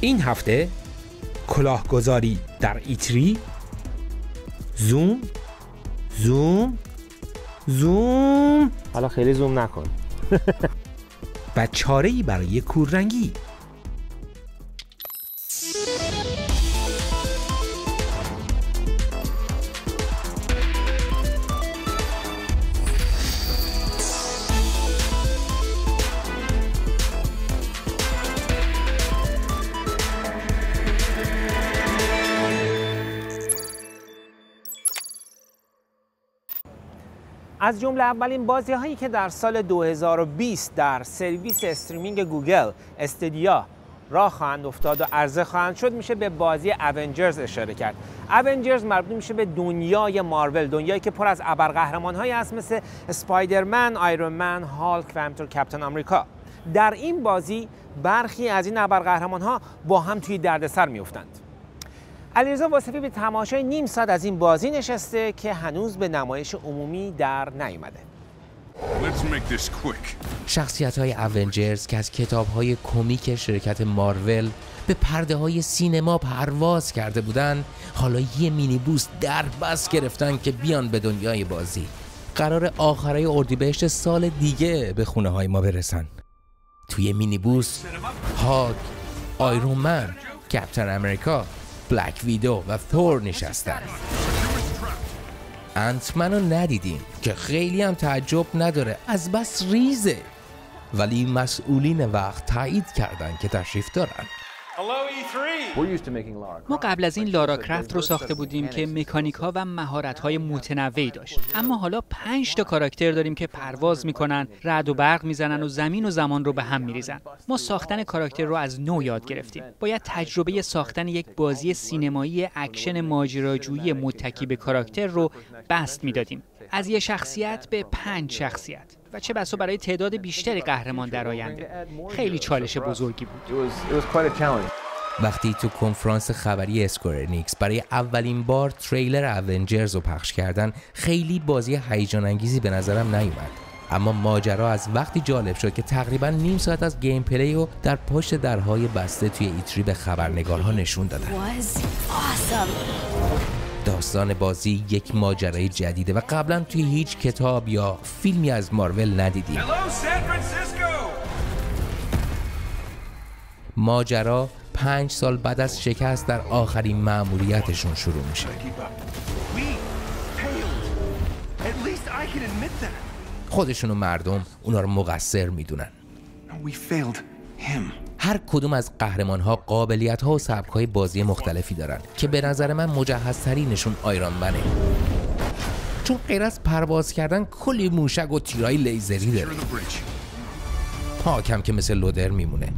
این هفته کلاهگذاری در ایتری. زوم زوم زوم. حالا خیلی زوم نکن. و چاره برای کوررنگی. از جمله اولین بازی هایی که در سال 2020 در سرویس streaming Google Stadia راه خواهند افتاد و عرضه خواهند شد میشه به بازی Avengers اشاره کرد. Avengers مربوط میشه به دنیای مارول دنیایی که پر از ابرقهرمان هایی هست مثل Spider-Man، Iron Man، Hulk و همینطور Captain America. در این بازی برخی از این ابرقهرمان ها با هم توی دردسر میافتند. علیرضا واسفی به تماشای نیم ساعت از این بازی نشسته که هنوز به نمایش عمومی در نیومده. شخصیت های اونجرز که از کتاب های کمیک شرکت مارول به پرده های سینما پرواز کرده بودن حالا یه مینی بوس در بس گرفتن که بیان به دنیای بازی. قرار آخرای اردیبهشت سال دیگه به خونه های ما برسن. توی مینی بوس هاگ آیرون من کپتن امریکا بلک ویدو و ثور نشستن. Ant-Man رو ندیدیم که خیلی هم تعجب نداره از بس ریزه. ولی مسئولین وقت تایید کردن که تشریف دارن. ما قبل از این Lara Croft رو ساخته بودیم که مکانیک ها و مهارت های متنوعی داشت. اما حالا پنج تا کاراکتر داریم که پرواز می‌کنن رعد و برق می‌زنن و زمین و زمان رو به هم میریزن. ما ساختن کاراکتر رو از نو یاد گرفتیم. باید تجربه ساختن یک بازی سینمایی اکشن ماجراجویی متکی به کاراکتر رو بسط می‌دادیم. از یه شخصیت به پنج شخصیت. و چه بسا برای تعداد بیشتری قهرمان در آینده. خیلی چالش بزرگی بود. وقتی تو کنفرانس خبری Square Enix برای اولین بار تریلر Avengers رو پخش کردن خیلی بازی هیجان انگیزی به نظرم نیومد. اما ماجرا از وقتی جالب شد که تقریبا نیم ساعت از gameplay رو در پشت درهای بسته توی E3 به خبرنگارها نشون دادن. داستان بازی یک ماجرای جدیده و قبلا توی هیچ کتاب یا فیلمی از مارول ندیدیم. ماجرا پنج سال بعد از شکست در آخرین مأموریتشون شروع میشه. خودشون و مردم اونا رو مقصر می‌دونن. هر کدوم از قهرمان ها قابلیت ها و سبک های بازی مختلفی دارن که به نظر من مجهزترینشون آیران منه. چون غیر از پرواز کردن کلی موشک و تیرای لیزری داره. پاکم که مثل لودر میمونه.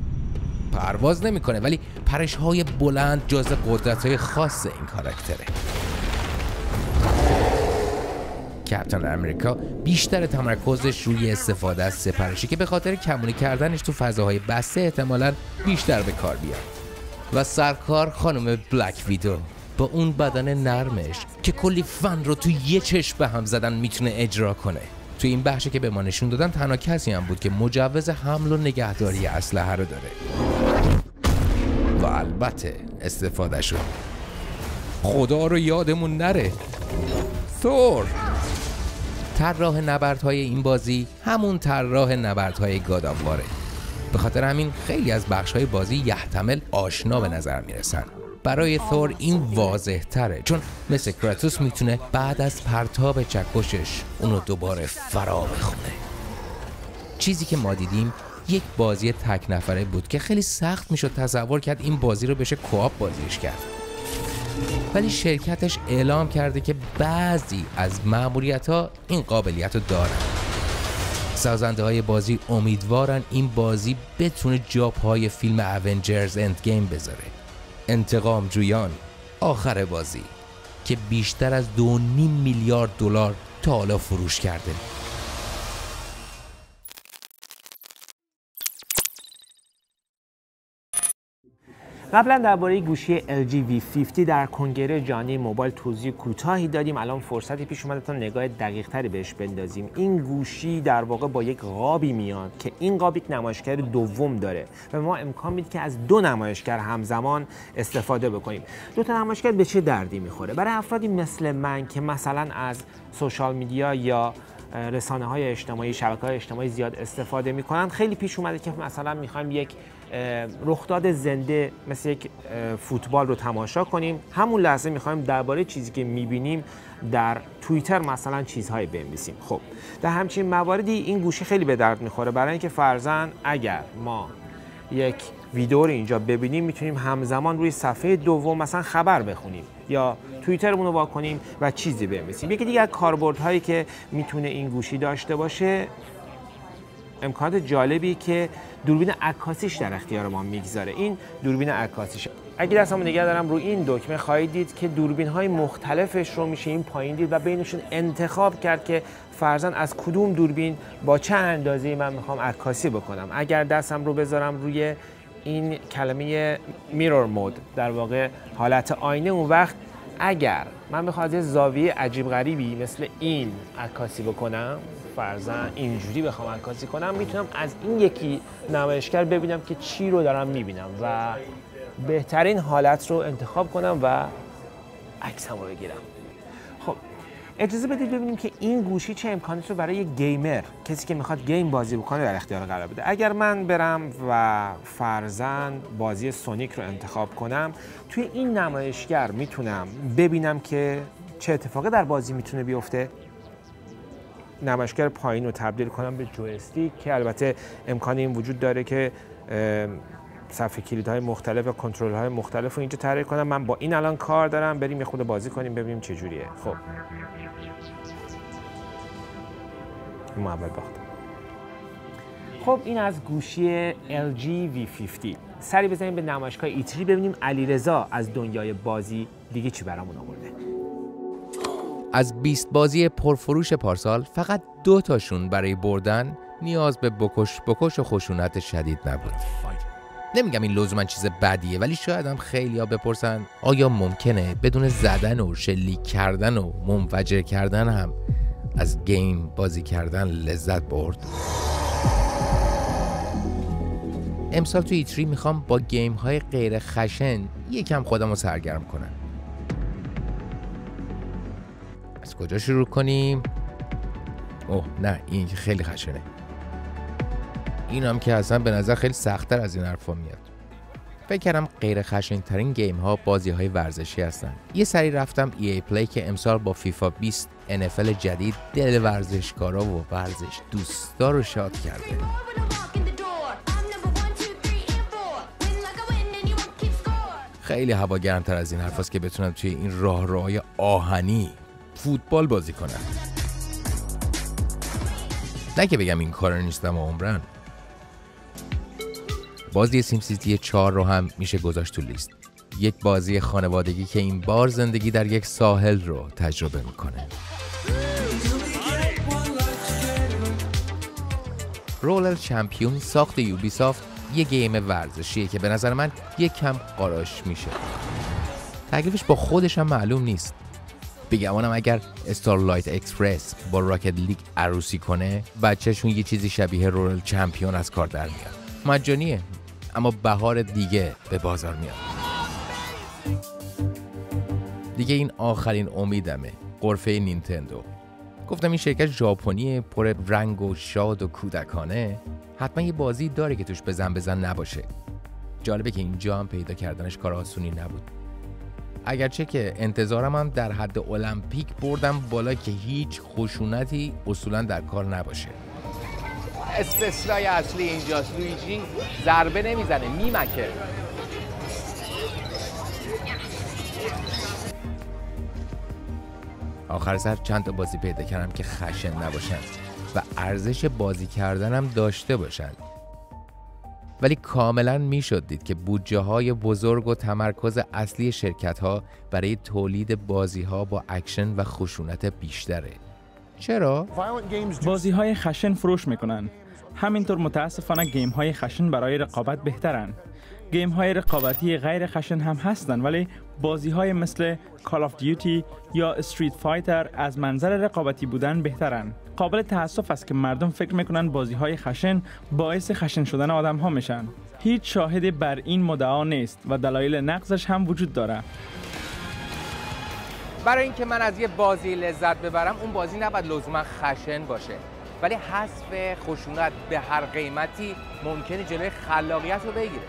پرواز نمی‌کنه ولی پرش های بلند جز قدرت های خاص این کاراکتره. کپتن امریکا بیشتر تمرکزش روی استفاده از سپرشی که به خاطر کمونی کردنش تو فضاهای بسته احتمالا بیشتر به کار بیاد. و سرکار خانم بلک ویدو با اون بدن نرمش که کلی فن رو تو یه چشم به هم زدن می‌تونه اجرا کنه. تو این بخشی که به ما نشون دادن تنها کسی هم بود که مجوز حمل و نگهداری اسلحه رو داره. و البته استفاده شد. خدا رو یادمون نره. ثور! طراح نبردهای این بازی همون طراح نبردهای گاداواره به خاطر همین خیلی از بخشهای بازی یحتمل آشنا به نظر می‌رسن. برای ثور این واضح تره چون مثل کراتوس می‌تونه بعد از پرتاب چکشش اونو دوباره فرا بخونه. چیزی که ما دیدیم یک بازی تک نفره بود که خیلی سخت می‌شد تصور کرد این بازی رو بشه کوآپ بازیش کرد. ولی شرکتش اعلام کرده که بعضی از معمولیت ها این قابلیت رو دارن. سازنده های بازی امیدوارن این بازی بتونه جا پای فیلم اونجرز اند گیم بذاره. انتقام جویان آخر بازی که بیشتر از دو نیم میلیارد دلار تا حالا فروش کرده. قبلا درباره گوشی LG V50 در کنگره جهانی موبایل توضیح کوتاهی دادیم. الان فرصتی پیش اومده تا نگاه دقیق تری بهش بندازیم. این گوشی در واقع با یک قابی میاد که این قاب یک نمایشگر دوم داره و ما امکان میده که از دو نمایشگر همزمان استفاده بکنیم. دو تا نمایشگر به چه دردی می‌خوره؟ برای افرادی مثل من که مثلا از سوشال میدیا یا رسانه های اجتماعی شبکه های اجتماعی زیاد استفاده می‌کنن خیلی پیش اومده که مثلا می‌خوایم یک رخداد زنده مثل یک فوتبال رو تماشا کنیم. همون لحظه می‌خوایم درباره چیزی که می‌بینیم در توییتر مثلا چیزهایی بنویسیم. خب در همچین مواردی این گوشی خیلی به درد می‌خوره. برای اینکه فرزن اگر ما یک ویدیو رو اینجا ببینیم می‌تونیم همزمان روی صفحه دوم مثلا خبر بخونیم یا توییترمون رو واکنیم و چیزی بنویسیم. یکی دیگه از کاربردهایی که می‌تونه این گوشی داشته باشه امکانات جالبی که دوربین عکاسیش در اختیار ما می‌گذاره. این دوربین عکاسیش اگه دستمو نگه دارم روی این دکمه خواهید دید که دوربین های مختلفش رو میشه این پایین دید و بینشون انتخاب کرد که فرزن از کدوم دوربین با چه اندازه من می‌خوام عکاسی بکنم. اگر دستم رو بذارم روی این کلمه میرور مود در واقع حالت آینه اون وقت اگر من بخواد از زاویه عجیب غریبی مثل این عکاسی بکنم فرزن اینجوری بخوام عکاسی کنم می‌تونم از این یکی نمایشگر ببینم که چی رو دارم می‌بینم و بهترین حالت رو انتخاب کنم و عکسم رو بگیرم. خب اجازه بدید ببینیم که این گوشی چه امکاناتی رو برای گیمر کسی که می‌خواد گیم بازی بکنه در اختیار قرار بده. اگر من برم و فرزن بازی سونیک رو انتخاب کنم توی این نمایشگر می‌تونم ببینم که چه اتفاقی در بازی می‌تونه بیفته. نمایشگر پایین رو تبدیل کنم به جویستیک که البته امکان این وجود داره که صفحه کلیدهای مختلف و کنترل های مختلف رو اینجا طراحی کنم. من با این الان کار دارم. بریم یه خود بازی کنیم ببینیم چه جوریه. خب. ما اول باختم خب این از گوشی LG V50 سری بزنیم به نمایشگاه ایتری ببینیم علیرضا از دنیای بازی دیگه چی برامون آورده. از 20 بازی پرفروش پارسال فقط دو تاشون برای بردن نیاز به بکش بکش و خشونت شدید نبود. نمیگم این لزوما چیز بدیه ولی شاید هم خیلی ها بپرسن آیا ممکنه بدون زدن و شلیک کردن و منفجر کردن هم از گیم بازی کردن لذت برد؟ امسال تو ایتری می‌خوام با گیم های غیر خشن یکم خودم رو سرگرم کنم. از کجا شروع کنیم؟ اوه نه این خیلی خشنه. این هم که اصلا به نظر خیلی سختتر از این حرفا میاد. فکر کردم غیر خشن ترین گیم ها بازی های ورزشی هستن. یه سری رفتم ای پلی که امسال با فیفا 20 NFL جدید دل ورزشکارا و ورزش دوستا رو شاد کرده. خیلی هوا گرمتر از این حرف که بتونم توی این راه راه آهنی فوتبال بازی کنم. نه که بگم این کار نیستم و عمرن. بازی سیم سیتی 4 رو هم میشه گذاشت تو لیست. یک بازی خانوادگی که این بار زندگی در یک ساحل رو تجربه می‌کنه. رولر چمپیون ساخت یوبی سافت یه game ورزشیه که به نظر من یک کم قاراشمیشه. تکلیفش با خودش هم معلوم نیست. بگمانم اگر Starlight Express با Rocket League عروسی کنه بچهشون یه چیزی شبیه Roller Champion از کار در میاد. مجانیه. اما بهار دیگه به بازار میاد. دیگه این آخرین امیدمه قرفه نینتندو. گفتم این شرکت ژاپنی پر رنگ و شاد و کودکانه. حتما یه بازی داره که توش بزن بزن نباشه. جالبه که اینجا هم پیدا کردنش کار آسونی نبود. اگرچه که انتظارم هم در حد المپیک بردم بالا که هیچ خشونتی اصولا در کار نباشه. استثنای اصلی اینجاست. لویجی ضربه نمی‌زنه میمکه. آخر سر چند تا بازی پیدا کردم که خشن نباشن و ارزش بازی کردنم داشته باشند ولی کاملا می‌شد دید که بودجه های بزرگ و تمرکز اصلی شرکت ها برای تولید بازی ها با اکشن و خشونت بیشتره. چرا؟ بازی های خشن فروش می‌کنن. همینطور متاسفانه game های خشن برای رقابت بهترن. game های رقابتی غیر خشن هم هستند ولی بازی های مثل Call of Duty یا Street Fighter از منظر رقابتی بودن بهترن. قابل تاسف است که مردم فکر می‌کنن بازی های خشن باعث خشن شدن آدم ها میشن. هیچ شاهدی بر این مدعا نیست و دلایل نقضش هم وجود داره. برای اینکه من از یه بازی لذت ببرم اون بازی نباید لزوما خشن باشه. ولی حذف خشونت به هر قیمتی ممکنه جلوی خلاقیت رو بگیره.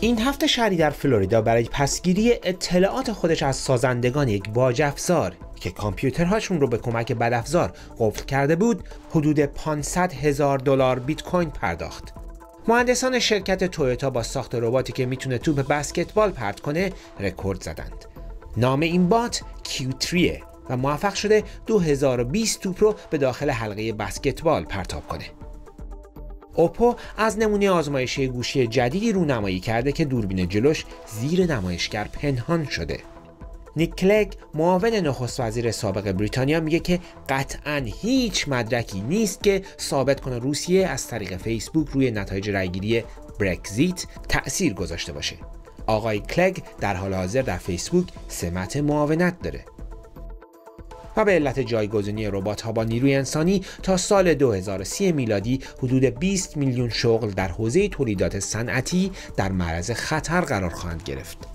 این هفته شهری در فلوریدا برای پسگیری اطلاعات خودش از سازندگان یک باج افزار که کامپیوترهاشون رو به کمک بدافزار قفل کرده بود حدود 500 هزار دلار بیت کوین پرداخت. مهندسان شرکت تویوتا با ساخت رباتی که می‌تونه توپ بسکتبال پرت کنه رکورد زدند نام این بات Q3 و موفق شده 2020 توپ رو به داخل حلقه بسکتبال پرتاب کنه اوپو از نمونه آزمایشی گوشی جدیدی رونمایی کرده که دوربین جلوش زیر نمایشگر پنهان شده. نیک کلگ معاون نخست وزیر سابق بریتانیا میگه که قطعا هیچ مدرکی نیست که ثابت کنه روسیه از طریق فیسبوک روی نتایج رأیگیری برکزیت تأثیر گذاشته باشه. آقای کلگ در حال حاضر در فیسبوک سمت معاونت داره. و به علت جایگزینی ربات ها با نیروی انسانی تا سال 2030 میلادی حدود 20 میلیون شغل در حوزه تولیدات صنعتی در معرض خطر قرار خواهند گرفت.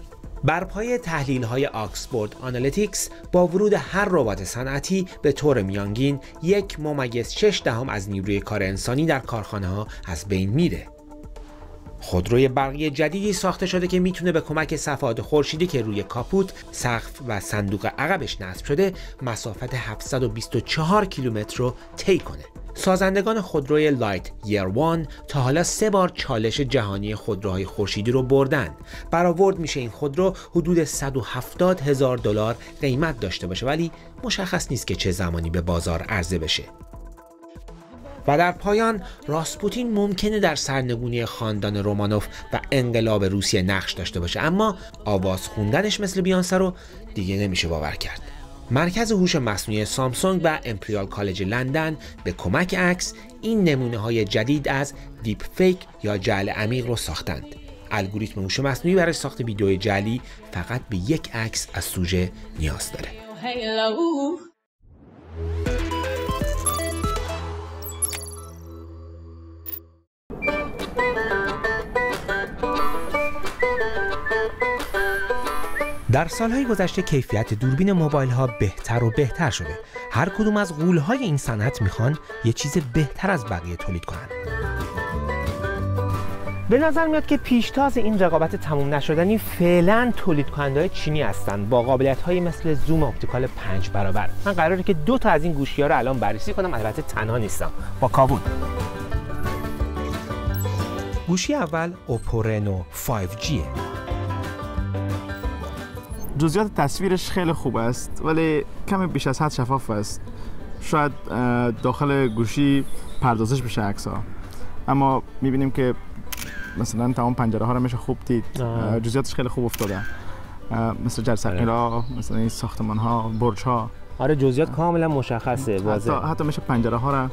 بر پایه تحلیل های Oxford Analytics با ورود هر ربات صنعتی به طور میانگین یک ممیز 6 دهم از نیروی کار انسانی در کارخانه ها از بین میره. خودروی برقی جدیدی ساخته شده که می‌تونه به کمک صفحات خورشیدی که روی کاپوت، سقف و صندوق عقبش نصب شده مسافت 724 کیلومتر رو طی کنه. سازندگان خودروی Lightyear One تا حالا سه بار چالش جهانی خودروهای خورشیدی رو بردن. برآورد میشه این خودرو حدود 170 هزار دلار قیمت داشته باشه ولی مشخص نیست که چه زمانی به بازار عرضه بشه. و در پایان راسپوتین ممکنه در سرنگونی خاندان رومانوف و انقلاب روسیه نقش داشته باشه اما آواز خوندنش مثل بیانسه رو دیگه نمیشه باور کرد مرکز هوش مصنوعی سامسونگ و امپریال کالج لندن به کمک عکس این نمونه های جدید از دیپ فیک یا جعل عمیق رو ساختند. الگوریتم هوش مصنوعی برای ساخت ویدیو جعلی فقط به یک عکس از سوژه نیاز داره. در سالهای گذشته کیفیت دوربین موبایل ها بهتر و بهتر شده. هر کدوم از غول های این صنعت می‌خوان یه چیز بهتر از بقیه تولید کنند به نظر میاد که پیشتاز این رقابت تموم نشدنی فعلا تولید کننده های چینی هستند با قابلیت های مثل زوم اپتیکال پنج برابر. من قراره که دو تا از این گوشی ها رو الان بررسی کنم البته تنها نیستم با کاوون. گوشی اول اوپو رنو 5G جزئیات تصویرش خیلی خوب است ولی کمی بیش از حد شفاف است. شاید داخل گوشی پردازش بشه عکس ها اما می‌بینیم که مثلا تمام پنجره ها رو میشه خوب دید. جزئیاتش خیلی خوب افتاده. مثل جرثقیلا مثلا این ساختمان ها برج ها آره جزئیات کاملا مشخصه واضح حتی, حتی میشه پنجره ها رو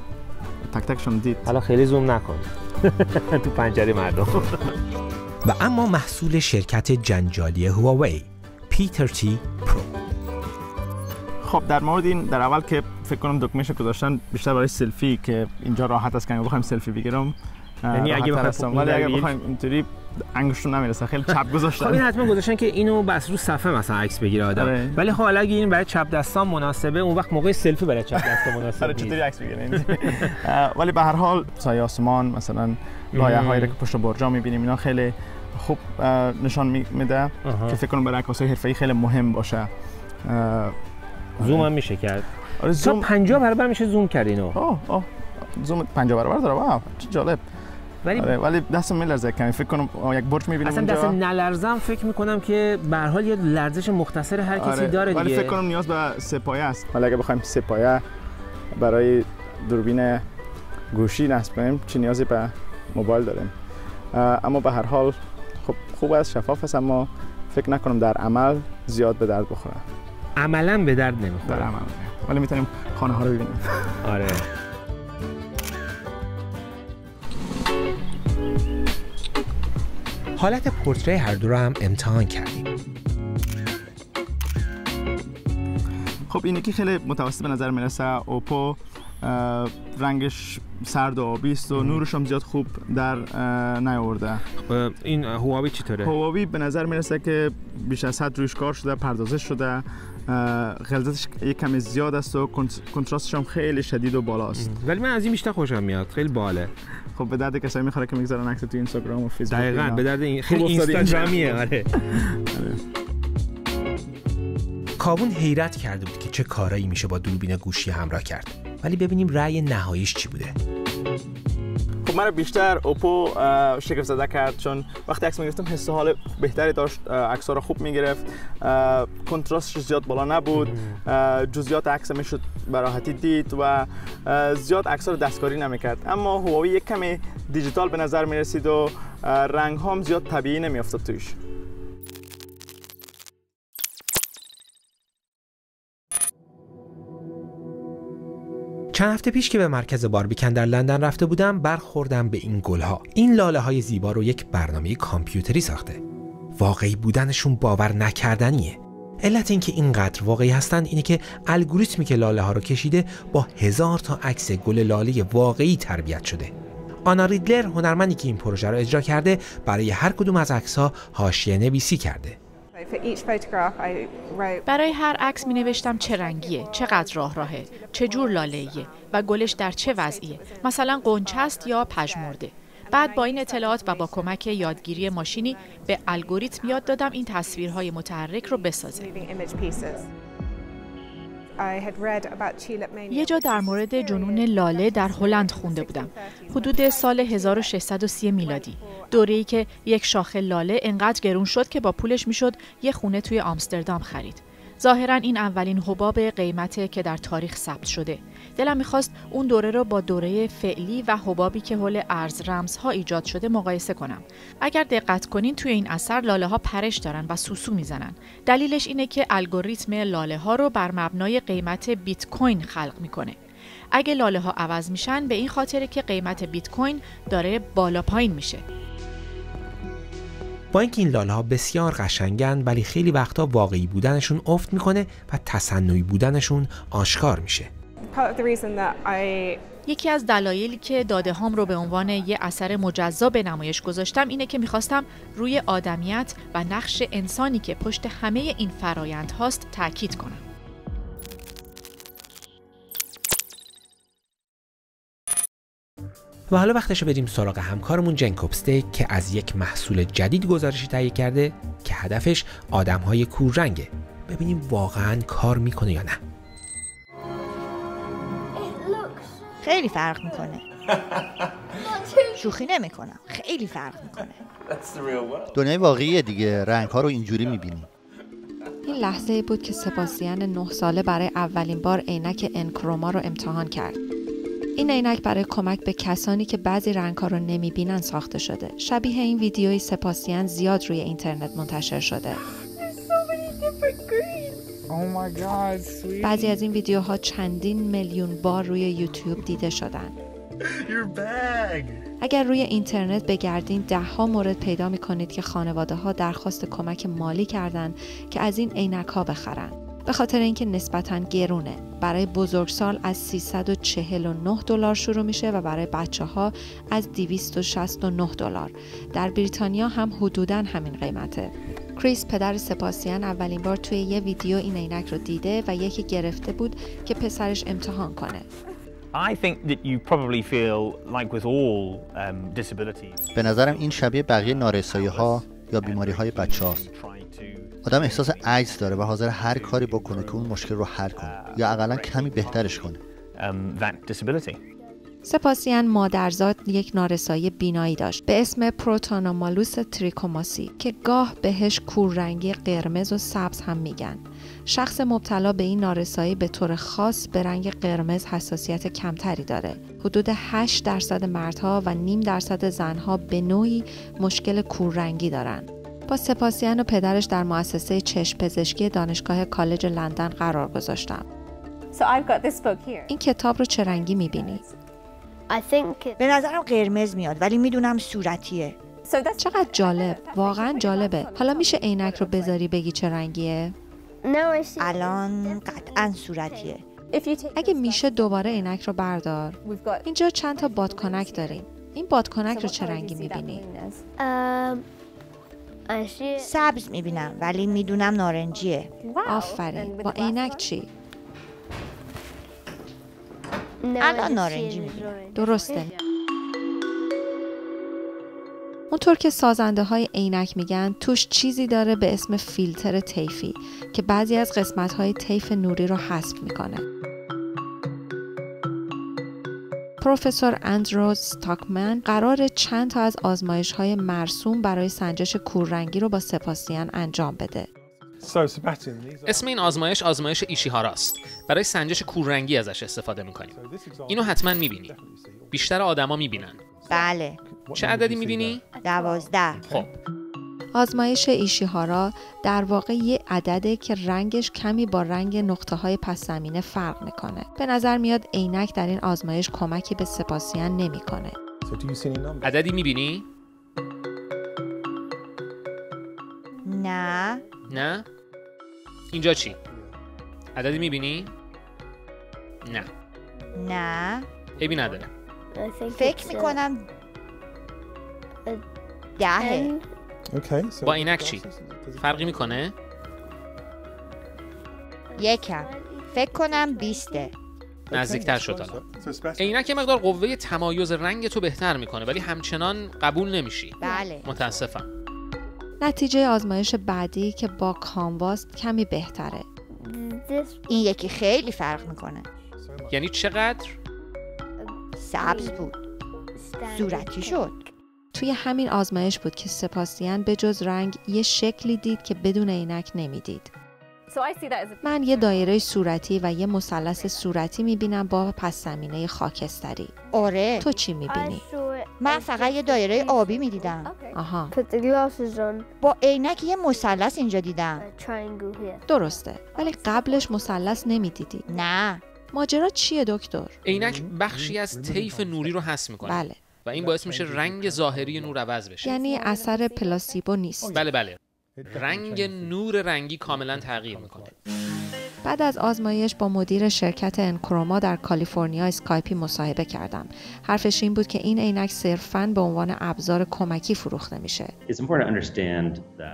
تک تکشون دید. حالا خیلی زوم نکن. تو پنجره مردم. و اما محصول شرکت جنجالی هواوی. پیتر تی پرو خب در مورد این در اول که فکر کنم دکمهش گذاشتن بیشتر برای سلفی که اینجا راحت است که بخوایم سلفی بگیرم یعنی اگه بخوایم ولی اگه بخوایم اینطوری انگشتون نمی‌رسه. خیلی چپ گذاشتن. خب این حتما گذاشتن که اینو بس رو صفحه مثلا عکس بگیره آدم. آره. ولی خب اگه این برای چپ دستان مناسبه اون وقت موقع سلفی برای چپ دست مناسبه آره چطوری عکس بگیرین ولی به هر حال سایه آسمان مثلا لایه هایی که پشت برجا می‌بینیم اینا خیلی خوب نشان میده که فکر کنم برای عکاسای حرفه‌ای خیلی مهم باشه. زوم هم میشه کرد. آره زوم 50 برابر میشه زوم کرد اینو. آه آه. زوم 50 برابر داره واو چه جالب. ولی آره ولی دستم میلرزه کمی فکر کنم یک برج می‌بینم اصلا دست نلرزم فکر می‌کنم که به هر حال یه لرزش مختصر هر کسی آره. داره دیگه. ولی فکر کنم نیاز به سپایه است. ولی اگه بخوایم سپایه برای دوربین گوشی نصب کنیم چه نیازی به موبایل داریم؟ اما به هر حال خوب است شفاف است اما فکر نکنم در عمل زیاد به درد بخوره عملا به درد نمی‌خوره. در عمل. ولی می‌تونیم خانه ها رو ببینیم. آره. حالت پورتری هر دو رو هم امتحان کردیم. خب اینکی خیلی متوسط به نظر می‌رسه. اوپو رنگش سرد و آبی است و نورش هم زیاد خوب در نیاورده. این هواوی چطوره هواوی به نظر می‌رسه که بیش از حد روش کار شده پردازش شده. غلظتش یک کمی زیاد است و کنتراستش هم خیلی شدید و بالاست. ولی من از این بیشتر خوشم میاد خیلی باله. خب به درد کسایی می‌خوره که می‌گذارن عکس تو اینستاگرام و فیسبوک دقیقاً به درد این خیلی اینستاگرامیه آره. کابون حیرت کرده بود که چه کارایی میشه با دوربین گوشی همراه کرد. ولی ببینیم رأی نهاییش چی بوده. خب من بیشتر اوپو شگفت زده کرد چون وقتی عکس می‌گرفتم حس حال بهتری داشت عکس رو خوب می‌گرفت. کنتراستش زیاد بالا نبود. جزئیات عکس می‌شد براحتی دید و زیاد عکس رو دستکاری نمی‌کرد. اما هواوی یک کمی دیجیتال به نظر می‌رسید و رنگ هم زیاد طبیعی نمیافتاد توش چند هفته پیش که به مرکز باربیکن در لندن رفته بودم برخوردم به این گلها. این لاله های زیبا رو یک برنامه کامپیوتری ساخته. واقعی بودنشون باور نکردنیه. علت اینکه اینقدر واقعی هستند اینه که الگوریتمی که لاله ها رو کشیده با هزار تا عکس گل لاله واقعی تربیت شده. آنا ریدلر هنرمندی که این پروژه رو اجرا کرده برای هر کدوم از عکس ها حاشیه نویسی کرده. برای هر عکس می نوشتم چه رنگیه، چقدر راه راهه، چه جور لاله و گلش در چه وضعیه. مثلا قنچه است یا پژمرده. بعد با این اطلاعات و با کمک یادگیری ماشینی به الگوریتم یاد دادم این تصویرهای متحرک رو بسازه. یه جا در مورد جنون لاله در هلند خونده بودم. حدود سال 1630 میلادی. دوره‌ای که یک شاخه لاله انقدر گرون شد که با پولش می‌شد یه خونه توی آمستردام خرید. ظاهرا این اولین حباب قیمته که در تاریخ ثبت شده. دلم می‌خواست اون دوره رو با دوره فعلی و حبابی که حول ارز رمزها ایجاد شده مقایسه کنم. اگر دقت کنین توی این اثر لاله ها پرش دارن و سوسو می‌زنن. دلیلش اینه که الگوریتم لاله ها رو بر مبنای قیمت بیت کوین خلق می‌کنه. اگه لاله ها عوض میشن به این خاطره که قیمت بیت کوین داره بالا پایین میشه. با اینکه این لاله ها بسیار قشنگن ولی خیلی وقتا واقعی بودنشون افت می‌کنه و تصنعی بودنشون آشکار میشه یکی از دلایلی که داده هام رو به عنوان یه اثر مجزا به نمایش گذاشتم اینه که می‌خواستم روی آدمیت و نقش انسانی که پشت همه این فرایند هاست تاکید کنم. و حالا وقتش بریم سراغ همکارمون جنکوبسته که از یک محصول جدید گزارشی تهیه کرده که هدفش آدمهای کوررنگه ببینیم واقعا کار می‌کنه یا نه خیلی فرق می‌کنه. شوخی نمی‌کنم. خیلی فرق می‌کنه. دنیای واقعی دیگه. رنگ ها رو اینجوری می‌بینی. این لحظه بود که سباسیان نه ساله برای اولین بار عینک انکروما رو امتحان کرد. این عینک برای کمک به کسانی که بعضی رنگها رو نمی‌بینن ساخته شده. شبیه این ویدیوی سپاسیان زیاد روی اینترنت منتشر شده. Oh بعضی از این ویدیوها چندین میلیون بار روی یوتیوب دیده شدن. اگر روی اینترنت بگردین ده ها مورد پیدا می کنید که خانواده ها درخواست کمک مالی کردند که از این عینک ها بخرن. به خاطر اینکه نسبتا گرونه. برای بزرگسال از 349 دلار شروع میشه و برای بچه ها از 269 دلار. در بریتانیا هم حدودا همین قیمته. کریس پدر سپاسیان اولین بار توی یه ویدیو این عینک رو دیده و یکی گرفته بود که پسرش امتحان کنه. به نظرم این شبیه بقیه نارسایی ها یا بیماری های بچه هاست. آدم احساس عجز داره و حاضر هر کاری بکنه که اون مشکل رو حل کنه یا اقلا کمی بهترش کنه. Um, سپاسیان مادرزاد یک نارسایی بینایی داشت به اسم پروتانومالوس تریکوماسی که گاه بهش کوررنگی قرمز و سبز هم میگن شخص مبتلا به این نارسایی به طور خاص به رنگ قرمز حساسیت کمتری داره حدود 8 درصد مردها و نیم درصد زنها به نوعی مشکل کوررنگی دارند با سپاسیان و پدرش در مؤسسه چشم پزشکی دانشگاه کالج لندن قرار گذاشتم. این کتاب رو چه رنگی می‌بینی؟ به نظرم قرمز میاد ولی می‌دونم صورتیه. چقدر جالب. واقعا جالبه. حالا میشه عینک رو بذاری بگی چه رنگیه؟ الان قطعا صورتیه. اگه میشه دوباره عینک رو بردار. اینجا چند تا بادکنک داریم. این بادکنک رو چه رنگی می‌بینی؟ سبز می‌بینم ولی می‌دونم نارنجیه. آفرین. با عینک چی؟ الان نارنجی می‌بینم درسته. اونطور که سازنده های عینک میگن توش چیزی داره به اسم فیلتر طیفی که بعضی از قسمت های طیف نوری رو حذف می‌کنه. پروفسور اندرو ستاکمن قرار چند تا از آزمایش های مرسوم برای سنجش کوررنگی رو با سپاسیان انجام بده. اسم این آزمایش آزمایش ایشیهاراست. برای سنجش کوررنگی ازش استفاده می‌کنیم. اینو حتما می‌بینی. بیشتر آدما می‌بینن. بله. چه عددی می‌بینی؟ دوازده. خب. آزمایش ایشیهارا در واقع یه عدده که رنگش کمی با رنگ نقطه های پس زمینه فرق می‌کنه. به نظر میاد عینک در این آزمایش کمکی به سپاسیان نمی‌کنه. عددی می‌بینی؟ نه. نه؟ اینجا چی؟ عددی می‌بینی؟ نه. نه. عیبی نداره. فکر می‌کنم دهه. با عینک چی؟ فرقی می‌کنه؟ یکم فکر کنم بیسته نزدیکتر شد حالا عینک یه مقدار قوه تمایز رنگ تو بهتر می‌کنه ولی همچنان قبول نمیشی بله متاسفم نتیجه آزمایش بعدی که با کانواس کمی بهتره این یکی خیلی فرق می‌کنه یعنی چقدر؟ سبز بود صورتی شد توی همین آزمایش بود که سپاسیان به جز رنگ یه شکلی دید که بدون عینک نمی‌دید. من یه دایره صورتی و یه مثلث صورتی می‌بینم با پس زمینه خاکستری. آره. تو چی می‌بینی؟ من فقط یه دایره آبی می‌دیدم. آها. با عینک یه مثلث اینجا دیدم. درسته. ولی قبلش مثلث نمی‌دیدی. نه. ماجرا چیه دکتر؟ عینک بخشی از طیف نوری رو حس می‌کنه. بله. و این باعث میشه رنگ ظاهری نور عوض بشه یعنی اثر پلاسیبو نیست بله بله رنگ نور رنگی کاملا تغییر می‌کنه بعد از آزمایش با مدیر شرکت انکروما در کالیفرنیا اسکایپی مصاحبه کردم. حرفش این بود که این عینک صرفاً به عنوان ابزار کمکی فروخته میشه.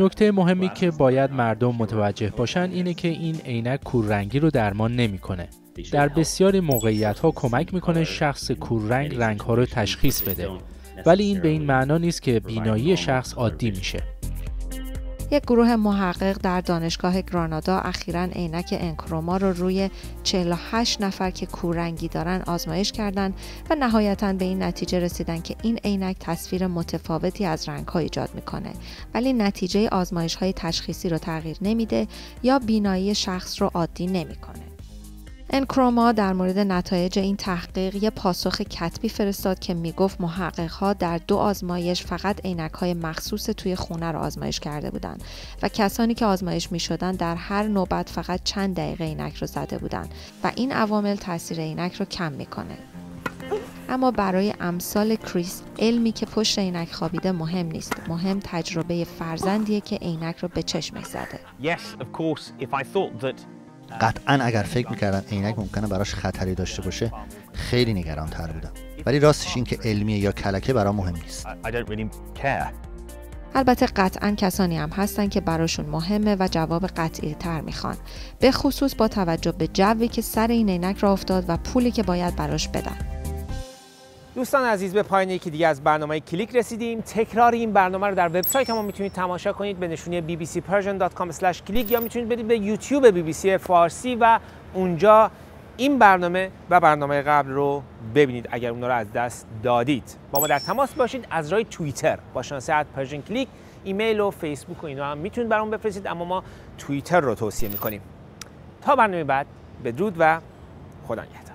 نکته مهمی که باید مردم متوجه باشن اینه که این عینک کوررنگی رو درمان نمی‌کنه. در بسیاری موقعیت ها کمک می‌کنه شخص کوررنگ رنگ ها رو تشخیص بده ولی این به این معنا نیست که بینایی شخص عادی میشه یک گروه محقق در دانشگاه گرانادا اخیرا عینک انکروما رو روی 48 نفر که کوررنگی دارن آزمایش کردند و نهایتا به این نتیجه رسیدن که این عینک تصویر متفاوتی از رنگ ها ایجاد می‌کنه. ولی نتیجه آزمایش های تشخیصی رو تغییر نمیده یا بینایی شخص رو عادی نمی‌کنه. انکروما در مورد نتایج این تحقیق یه پاسخ کتبی فرستاد که می‌گفت محققها در دو آزمایش فقط عینک های مخصوص توی خونه رو آزمایش کرده بودند و کسانی که آزمایش می شدن در هر نوبت فقط چند دقیقه عینک رو زده بودند و این عوامل تاثیر عینک رو کم می‌کنه. اما برای امثال کریس علمی که پشت عینک خوابیده مهم نیست. مهم تجربه فرزندیه که عینک رو به چشمش زده قطعا اگر فکر می‌کردم عینک ممکنه براش خطری داشته باشه خیلی نگران تر بودم ولی راستش این که علمیه یا کلکه برام مهم نیست. البته قطعا کسانی هم هستن که براشون مهمه و جواب قطعی تر می‌خوان. به خصوص با توجه به جوی که سر این عینک راه افتاد و پولی که باید براش بدن. دوستان عزیز به پایان یکی دیگه از برنامه کلیک رسیدیم. تکرار این برنامه رو در وبسایت ما می‌تونید تماشا کنید به نشونی bbcpersian.com/click یا می‌تونید برید به یوتیوب BBC فارسی و اونجا این برنامه و برنامه قبل رو ببینید اگر اون رو از دست دادید. با ما در تماس باشید. از راه توییتر با شناسه at Persian Click ایمیل و فیسبوک و اینا هم می‌تونید برام بفرستید اما ما توییتر رو توصیه می‌کنیم. تا برنامه بعد بدرود و خدا نگهدار.